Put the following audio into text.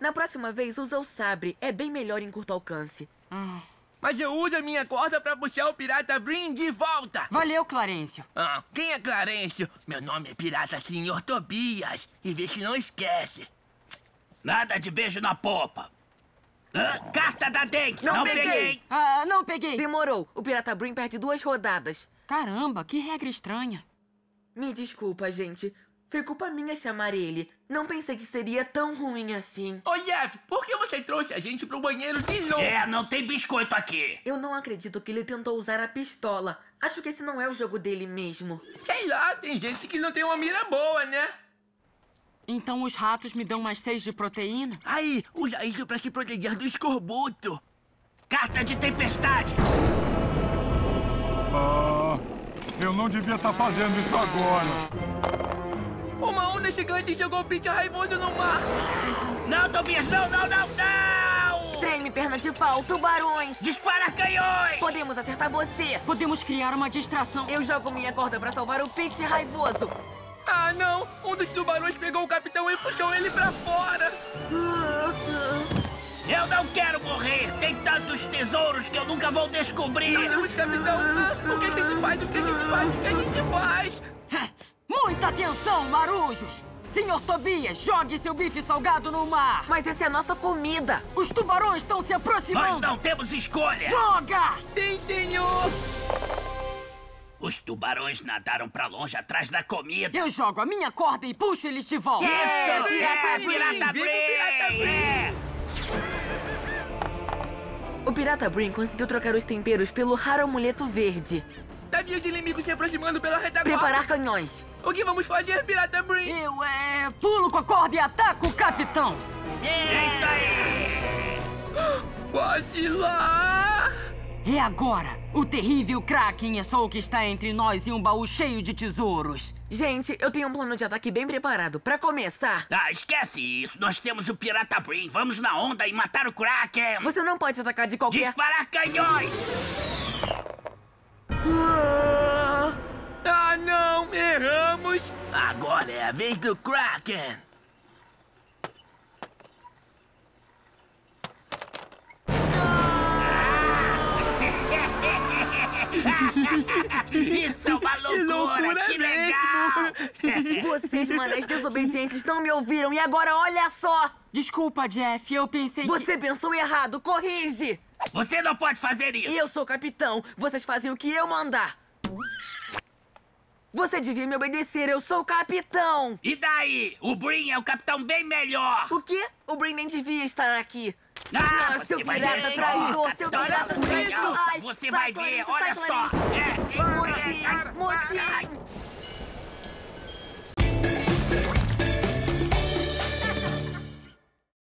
Na próxima vez, usa o sabre. É bem melhor em curto alcance. Mas eu uso a minha corda pra puxar o Pirata Brim de volta. Valeu, Clarencio. Ah, quem é Clarencio? Meu nome é Pirata Senhor Tobias. E vê se não esquece. Nada de beijo na popa. Hã? carta da Denk. Não peguei. Ah, não peguei. Demorou. O Pirata Brim perde duas rodadas. Caramba, que regra estranha. Me desculpa, gente. Foi culpa minha chamar ele. Não pensei que seria tão ruim assim. Ô, Jeff, por que você trouxe a gente pro banheiro de novo? É, não tem biscoito aqui. Eu não acredito que ele tentou usar a pistola. Acho que esse não é o jogo dele mesmo. Sei lá, tem gente que não tem uma mira boa, né? Então os ratos me dão mais seis de proteína? Aí, usa isso pra se proteger do escorbuto. Carta de tempestade. Ah, eu não devia estar fazendo isso agora. Uma onda gigante jogou o Pete raivoso no mar. Não, Tobias, não, não, não, não! Treme, perna de pau, tubarões! Dispara canhões! Podemos acertar você! Podemos criar uma distração. Eu jogo minha corda pra salvar o Pete raivoso! Ah, não! Um dos tubarões pegou o capitão e puxou ele pra fora. Eu não quero morrer! Tem tantos tesouros que eu nunca vou descobrir! Não temos capitão! Ah, o que a gente faz? O que a gente faz? O que a gente faz? Atenção, marujos! Senhor Tobias, jogue seu bife salgado no mar! Mas essa é a nossa comida! Os tubarões estão se Nós aproximando! não temos escolha! Joga! Sim, senhor! Os tubarões nadaram pra longe atrás da comida. Eu jogo a minha corda e puxo eles de volta! Isso! É, Brim! Pirata Brim! Pirata Brim! É. O Pirata Brim conseguiu trocar os temperos pelo raro amuleto verde. Navios inimigos se aproximando pela retaguarda. Preparar canhões. O que vamos fazer, Pirata Brim? Eu, é... pulo com a corda e ataco o capitão! É isso aí! Quase lá! E agora? O terrível Kraken é só o que está entre nós e um baú cheio de tesouros. Gente, eu tenho um plano de ataque bem preparado. Pra começar, Ah, esquece isso. Nós temos o Pirata Brim. Vamos na onda e matar o Kraken. você não pode atacar de qualquer... Disparar canhões. Agora é a vez do Kraken. Isso é uma loucura, loucura que mesmo. legal! Vocês, manés desobedientes, não me ouviram. E agora, olha só! Desculpa, Jeff, eu pensei que... Você pensou errado. Corrige! Você não pode fazer isso! Eu sou capitão. Vocês fazem o que eu mandar. Você devia me obedecer. Eu sou o capitão. E daí? O Brin é o capitão bem melhor! O quê? O Brin nem devia estar aqui. Ah, Ah, seu pirata traidor, seu capitão pirata Brin. traidor. Ai, Você vai ver, olha só! É, é, Motim, é, é, motim.